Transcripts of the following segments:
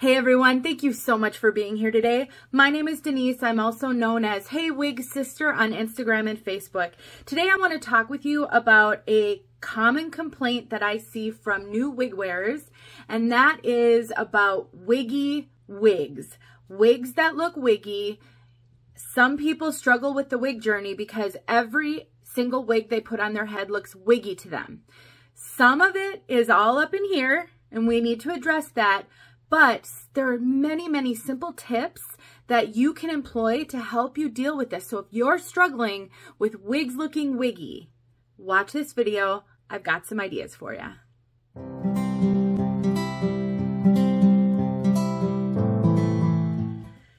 Hey everyone, thank you so much for being here today. My name is Denise. I'm also known as Hey Wig Sister on Instagram and Facebook. Today I want to talk with you about a common complaint that I see from new wig wearers, and that is about wiggy wigs. Wigs that look wiggy. Some people struggle with the wig journey because every single wig they put on their head looks wiggy to them. Some of it is all up in here, and we need to address that. But there are many, many simple tips that you can employ to help you deal with this. So if you're struggling with wigs looking wiggy, watch this video. I've got some ideas for you.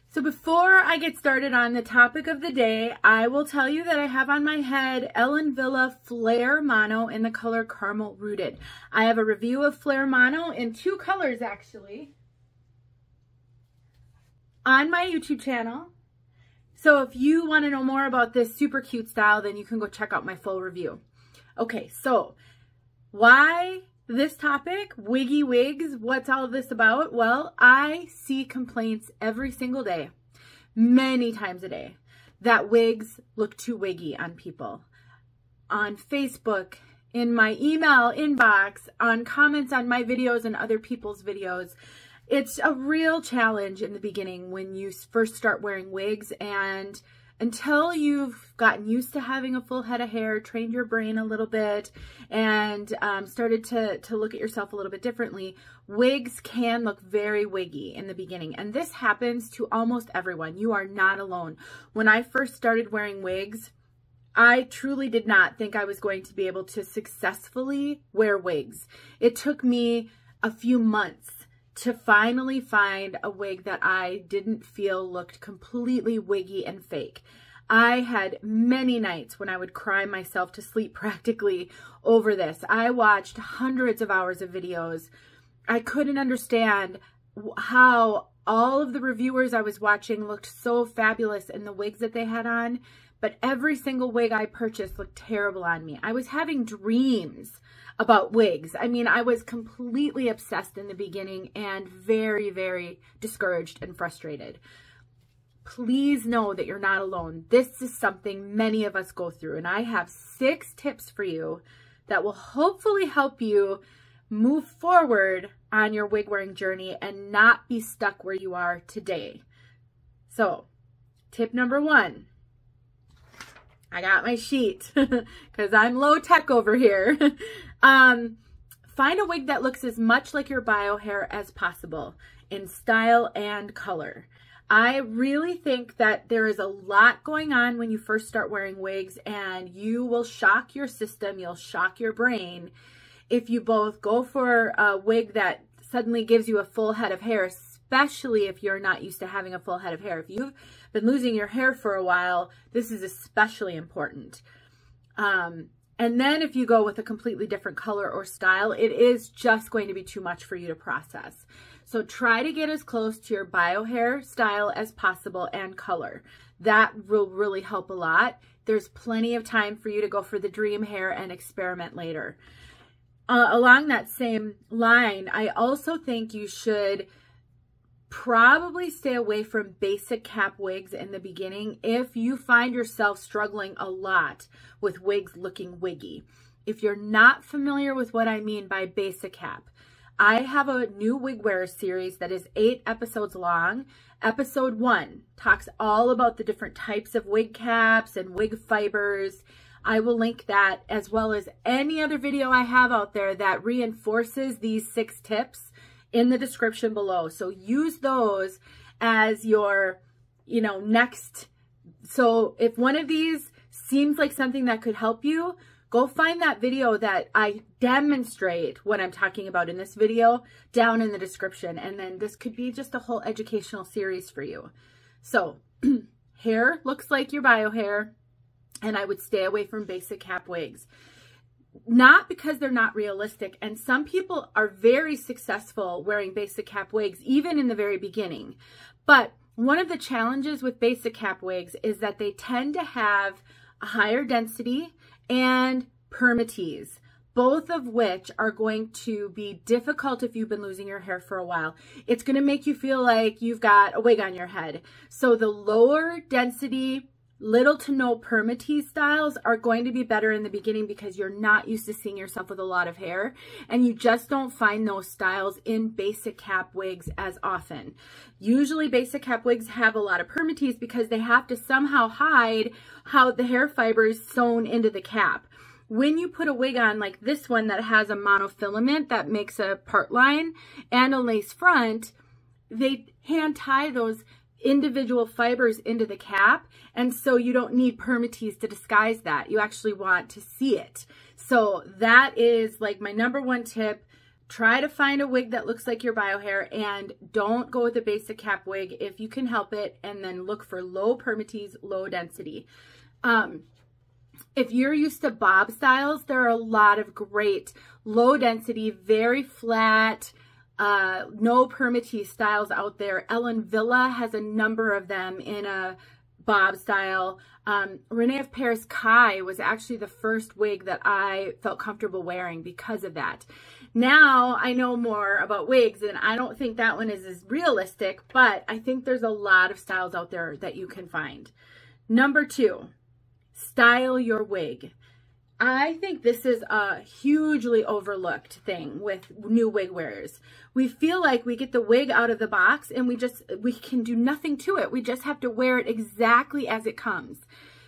So before I get started on the topic of the day, I will tell you that I have on my head Ellen Wille Flair Mono in the color Caramel Rooted. I have a review of Flare Mono in two colors actually on my YouTube channel. So if you want to know more about this super cute style, then you can go check out my full review. Okay, so why this topic, wiggy wigs, what's all this about? Well, I see complaints every single day, many times a day, that wigs look too wiggy on people. On Facebook, in my email inbox, on comments on my videos and other people's videos, it's a real challenge in the beginning when you first start wearing wigs and until you've gotten used to having a full head of hair, trained your brain a little bit, and um, started to, to look at yourself a little bit differently, wigs can look very wiggy in the beginning. And this happens to almost everyone. You are not alone. When I first started wearing wigs, I truly did not think I was going to be able to successfully wear wigs. It took me a few months to finally find a wig that I didn't feel looked completely wiggy and fake. I had many nights when I would cry myself to sleep practically over this. I watched hundreds of hours of videos. I couldn't understand how all of the reviewers I was watching looked so fabulous in the wigs that they had on, but every single wig I purchased looked terrible on me. I was having dreams about wigs. I mean, I was completely obsessed in the beginning and very, very discouraged and frustrated. Please know that you're not alone. This is something many of us go through, and I have six tips for you that will hopefully help you move forward on your wig wearing journey and not be stuck where you are today. So, tip number one, I got my sheet because I'm low tech over here. um, find a wig that looks as much like your bio hair as possible in style and color. I really think that there is a lot going on when you first start wearing wigs and you will shock your system, you'll shock your brain if you both go for a wig that suddenly gives you a full head of hair, especially if you're not used to having a full head of hair. If you've been losing your hair for a while, this is especially important. Um, and then if you go with a completely different color or style, it is just going to be too much for you to process. So try to get as close to your bio hair style as possible and color. That will really help a lot. There's plenty of time for you to go for the dream hair and experiment later. Uh, along that same line, I also think you should probably stay away from basic cap wigs in the beginning if you find yourself struggling a lot with wigs looking wiggy. If you're not familiar with what I mean by basic cap, I have a new wig wear series that is eight episodes long. Episode one talks all about the different types of wig caps and wig fibers. I will link that as well as any other video I have out there that reinforces these six tips in the description below. So use those as your, you know, next. So if one of these seems like something that could help you, go find that video that I demonstrate what I'm talking about in this video down in the description. And then this could be just a whole educational series for you. So hair looks like your bio hair and I would stay away from basic cap wigs not because they're not realistic. And some people are very successful wearing basic cap wigs, even in the very beginning. But one of the challenges with basic cap wigs is that they tend to have a higher density and permatease. both of which are going to be difficult if you've been losing your hair for a while. It's going to make you feel like you've got a wig on your head. So the lower density little to no permatease styles are going to be better in the beginning because you're not used to seeing yourself with a lot of hair and you just don't find those styles in basic cap wigs as often. Usually basic cap wigs have a lot of permatease because they have to somehow hide how the hair fiber is sewn into the cap. When you put a wig on like this one that has a monofilament that makes a part line and a lace front, they hand tie those individual fibers into the cap. And so you don't need permatease to disguise that. You actually want to see it. So that is like my number one tip. Try to find a wig that looks like your bio hair and don't go with a basic cap wig if you can help it. And then look for low permatease, low density. Um, if you're used to bob styles, there are a lot of great low density, very flat, uh, no permatease styles out there. Ellen Wille has a number of them in a bob style. Um, Rene of Paris Kai was actually the first wig that I felt comfortable wearing because of that. Now I know more about wigs and I don't think that one is as realistic, but I think there's a lot of styles out there that you can find. Number two, style your wig. I think this is a hugely overlooked thing with new wig wearers. We feel like we get the wig out of the box and we just, we can do nothing to it. We just have to wear it exactly as it comes.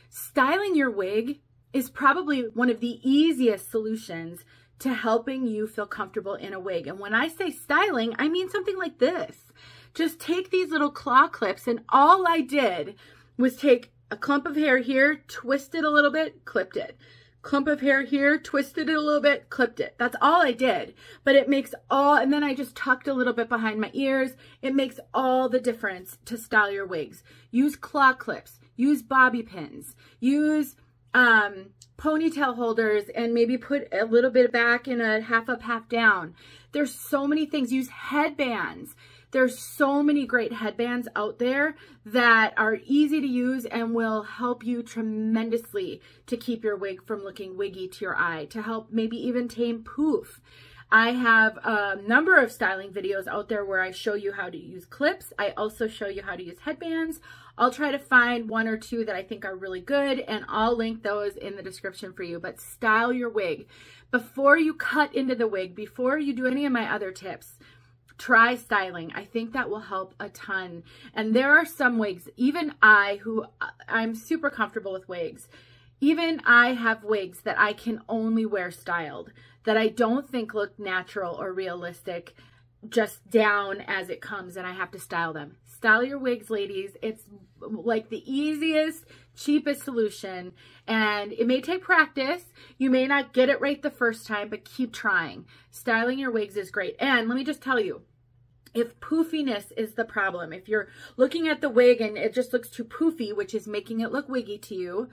Styling your wig is probably one of the easiest solutions to helping you feel comfortable in a wig. And when I say styling, I mean something like this. Just take these little claw clips and all I did was take a clump of hair here, twist it a little bit, clipped it clump of hair here, twisted it a little bit, clipped it. That's all I did. But it makes all, and then I just tucked a little bit behind my ears. It makes all the difference to style your wigs. Use claw clips, use bobby pins, use um, ponytail holders and maybe put a little bit back in a half up, half down. There's so many things. Use headbands. There's so many great headbands out there that are easy to use and will help you tremendously to keep your wig from looking wiggy to your eye, to help maybe even tame poof. I have a number of styling videos out there where I show you how to use clips. I also show you how to use headbands. I'll try to find one or two that I think are really good and I'll link those in the description for you. But style your wig. Before you cut into the wig, before you do any of my other tips, try styling. I think that will help a ton. And there are some wigs, even I, who uh, I'm super comfortable with wigs, even I have wigs that I can only wear styled, that I don't think look natural or realistic, just down as it comes, and I have to style them. Style your wigs, ladies. It's like the easiest, cheapest solution, and it may take practice. You may not get it right the first time, but keep trying. Styling your wigs is great. And let me just tell you, if poofiness is the problem, if you're looking at the wig and it just looks too poofy, which is making it look wiggy to you,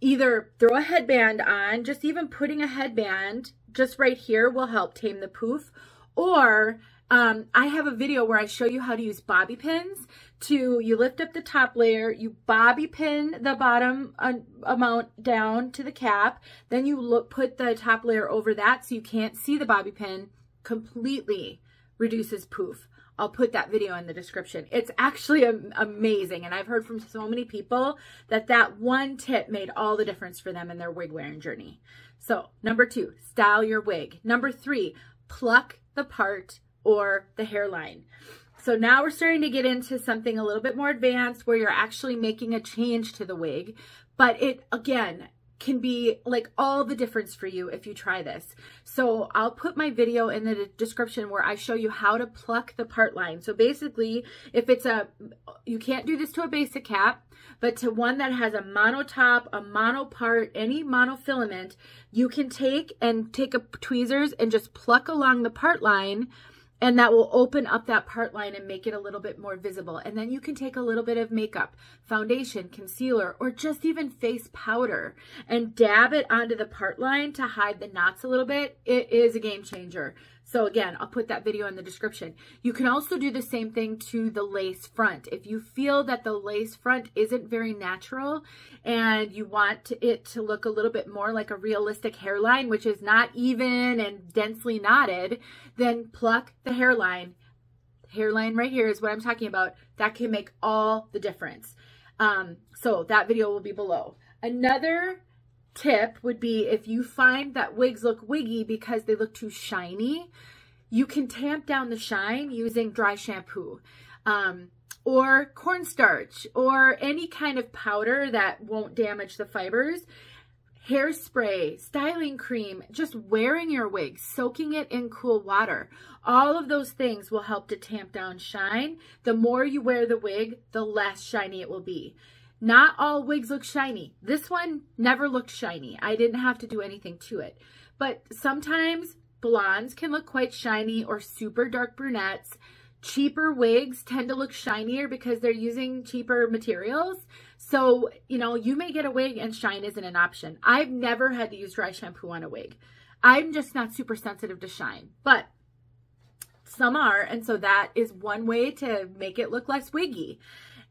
either throw a headband on, just even putting a headband just right here will help tame the poof, or um, I have a video where I show you how to use bobby pins to, you lift up the top layer, you bobby pin the bottom uh, amount down to the cap, then you look, put the top layer over that so you can't see the bobby pin completely reduces poof. I'll put that video in the description. It's actually amazing. And I've heard from so many people that that one tip made all the difference for them in their wig wearing journey. So number two, style your wig. Number three, pluck the part or the hairline. So now we're starting to get into something a little bit more advanced where you're actually making a change to the wig. But it, again, can be like all the difference for you if you try this. So I'll put my video in the description where I show you how to pluck the part line. So basically, if it's a, you can't do this to a basic cap, but to one that has a mono top, a mono part, any monofilament, you can take and take a tweezers and just pluck along the part line and that will open up that part line and make it a little bit more visible. And then you can take a little bit of makeup, foundation, concealer, or just even face powder and dab it onto the part line to hide the knots a little bit. It is a game changer. So again, I'll put that video in the description. You can also do the same thing to the lace front. If you feel that the lace front isn't very natural and you want it to look a little bit more like a realistic hairline, which is not even and densely knotted, then pluck the hairline. Hairline right here is what I'm talking about. That can make all the difference. Um, so that video will be below. Another tip would be if you find that wigs look wiggy because they look too shiny, you can tamp down the shine using dry shampoo um, or cornstarch or any kind of powder that won't damage the fibers. Hairspray, styling cream, just wearing your wig, soaking it in cool water. All of those things will help to tamp down shine. The more you wear the wig, the less shiny it will be. Not all wigs look shiny. This one never looked shiny. I didn't have to do anything to it. But sometimes blondes can look quite shiny or super dark brunettes. Cheaper wigs tend to look shinier because they're using cheaper materials. So, you know, you may get a wig and shine isn't an option. I've never had to use dry shampoo on a wig. I'm just not super sensitive to shine, but some are. And so that is one way to make it look less wiggy.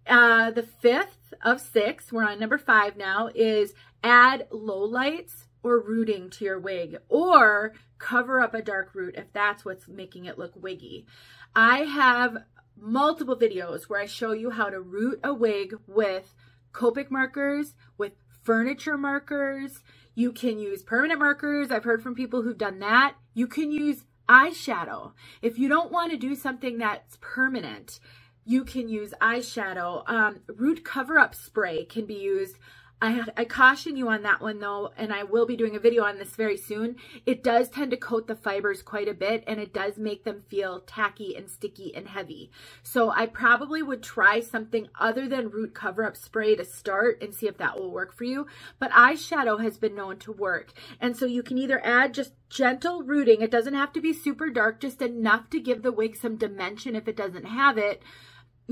Uh, the fifth of six, we're on number five now, is add low lights or rooting to your wig or cover up a dark root if that's what's making it look wiggy. I have multiple videos where I show you how to root a wig with Copic markers, with furniture markers. You can use permanent markers. I've heard from people who've done that. You can use eyeshadow. If you don't want to do something that's permanent, you can use eyeshadow. Um, root cover up spray can be used. I, I caution you on that one though, and I will be doing a video on this very soon. It does tend to coat the fibers quite a bit and it does make them feel tacky and sticky and heavy. So I probably would try something other than root cover up spray to start and see if that will work for you. But eyeshadow has been known to work. And so you can either add just gentle rooting. It doesn't have to be super dark, just enough to give the wig some dimension if it doesn't have it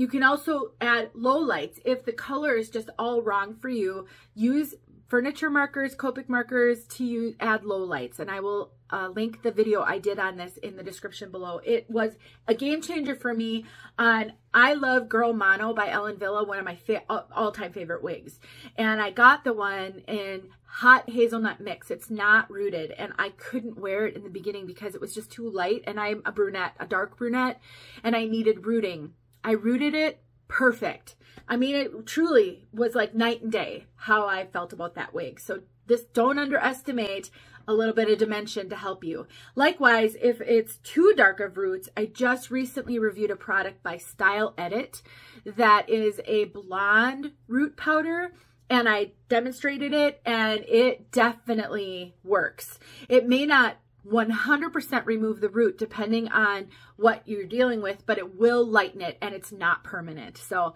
you can also add low lights. If the color is just all wrong for you, use furniture markers, Copic markers to use, add low lights. And I will uh, link the video I did on this in the description below. It was a game changer for me on I Love Girl Mono by Ellen Wille, one of my fa all-time favorite wigs. And I got the one in hot hazelnut mix. It's not rooted and I couldn't wear it in the beginning because it was just too light and I'm a brunette, a dark brunette, and I needed rooting. I rooted it perfect. I mean, it truly was like night and day how I felt about that wig. So this don't underestimate a little bit of dimension to help you. Likewise, if it's too dark of roots, I just recently reviewed a product by Style Edit that is a blonde root powder and I demonstrated it and it definitely works. It may not 100% remove the root depending on what you're dealing with, but it will lighten it and it's not permanent. So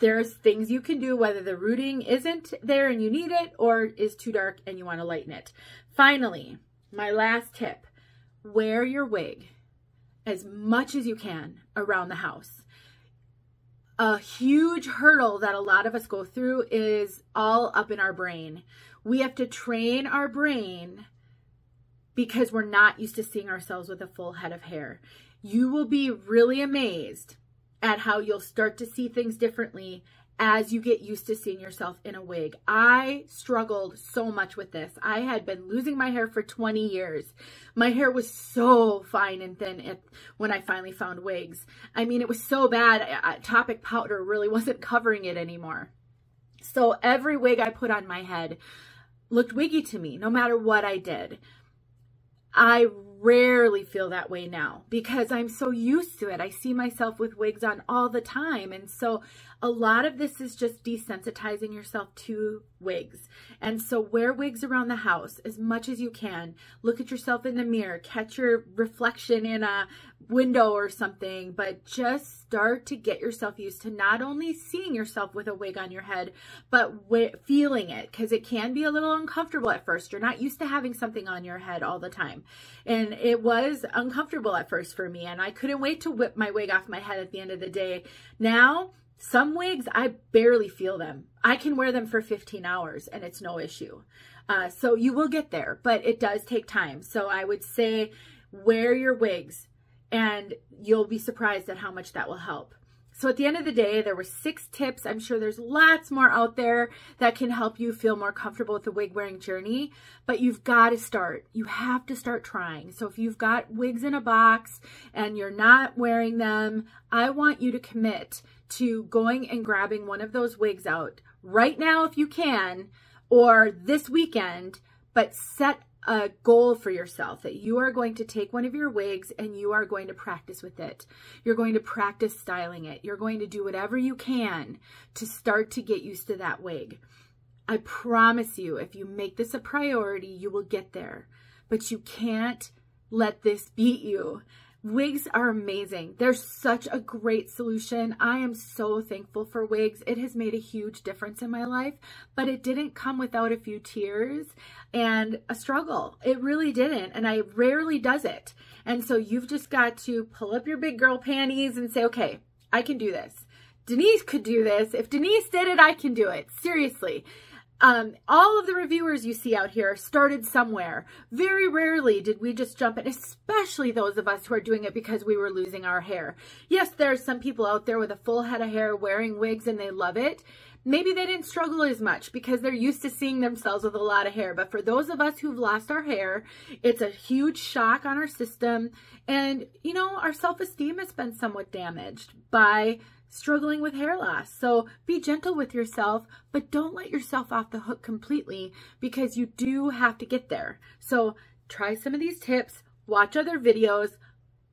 there's things you can do whether the rooting isn't there and you need it or is too dark and you want to lighten it. Finally, my last tip, wear your wig as much as you can around the house. A huge hurdle that a lot of us go through is all up in our brain. We have to train our brain because we're not used to seeing ourselves with a full head of hair. You will be really amazed at how you'll start to see things differently as you get used to seeing yourself in a wig. I struggled so much with this. I had been losing my hair for 20 years. My hair was so fine and thin when I finally found wigs. I mean, it was so bad. Toppik powder really wasn't covering it anymore. So every wig I put on my head looked wiggy to me, no matter what I did. I rarely feel that way now because I'm so used to it. I see myself with wigs on all the time. And so a lot of this is just desensitizing yourself to wigs. And so wear wigs around the house as much as you can. Look at yourself in the mirror, catch your reflection in a window or something, but just start to get yourself used to not only seeing yourself with a wig on your head, but feeling it because it can be a little uncomfortable at first. You're not used to having something on your head all the time. And it was uncomfortable at first for me and I couldn't wait to whip my wig off my head at the end of the day. Now, some wigs, I barely feel them. I can wear them for 15 hours and it's no issue. Uh, so you will get there, but it does take time. So I would say wear your wigs and you'll be surprised at how much that will help. So at the end of the day, there were six tips. I'm sure there's lots more out there that can help you feel more comfortable with the wig wearing journey, but you've got to start. You have to start trying. So if you've got wigs in a box and you're not wearing them, I want you to commit to going and grabbing one of those wigs out right now if you can, or this weekend, but set a goal for yourself that you are going to take one of your wigs and you are going to practice with it. You're going to practice styling it. You're going to do whatever you can to start to get used to that wig. I promise you, if you make this a priority, you will get there. But you can't let this beat you. Wigs are amazing. They're such a great solution. I am so thankful for wigs. It has made a huge difference in my life, but it didn't come without a few tears and a struggle. It really didn't, and I rarely does it. And so you've just got to pull up your big girl panties and say, okay, I can do this. Denise could do this. If Denise did it, I can do it. Seriously. Um, all of the reviewers you see out here started somewhere. Very rarely did we just jump in, especially those of us who are doing it because we were losing our hair. Yes, there are some people out there with a full head of hair wearing wigs and they love it. Maybe they didn't struggle as much because they're used to seeing themselves with a lot of hair. But for those of us who've lost our hair, it's a huge shock on our system. And, you know, our self-esteem has been somewhat damaged by struggling with hair loss. So be gentle with yourself, but don't let yourself off the hook completely because you do have to get there. So try some of these tips, watch other videos,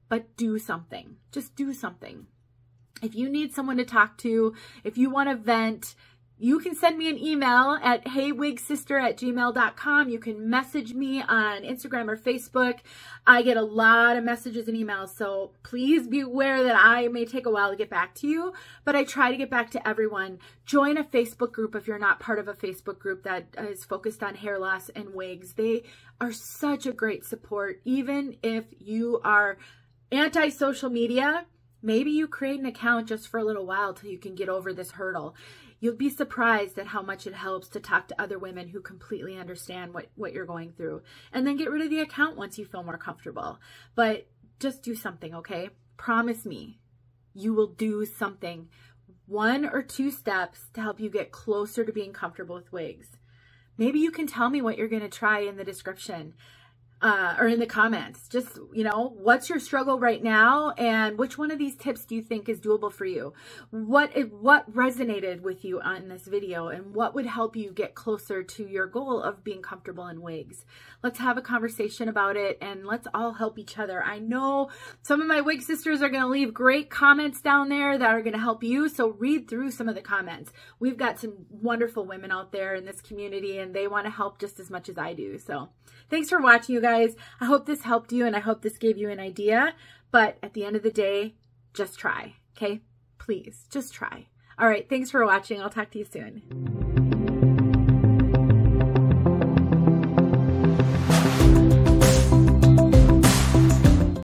but do something. Just do something. If you need someone to talk to, if you want to vent, you can send me an email at heyWigSister at gmail.com. You can message me on Instagram or Facebook. I get a lot of messages and emails, so please be aware that I may take a while to get back to you, but I try to get back to everyone. Join a Facebook group if you're not part of a Facebook group that is focused on hair loss and wigs. They are such a great support, even if you are anti-social media, maybe you create an account just for a little while till you can get over this hurdle. You'll be surprised at how much it helps to talk to other women who completely understand what, what you're going through. And then get rid of the account once you feel more comfortable. But just do something, okay? Promise me you will do something. One or two steps to help you get closer to being comfortable with wigs. Maybe you can tell me what you're going to try in the description uh, or in the comments. Just, you know, what's your struggle right now and which one of these tips do you think is doable for you? What, what resonated with you on this video and what would help you get closer to your goal of being comfortable in wigs? Let's have a conversation about it and let's all help each other. I know some of my wig sisters are going to leave great comments down there that are going to help you. So read through some of the comments. We've got some wonderful women out there in this community and they want to help just as much as I do. So thanks for watching you guys. I hope this helped you and I hope this gave you an idea. But at the end of the day, just try, okay? Please, just try. All right, thanks for watching. I'll talk to you soon.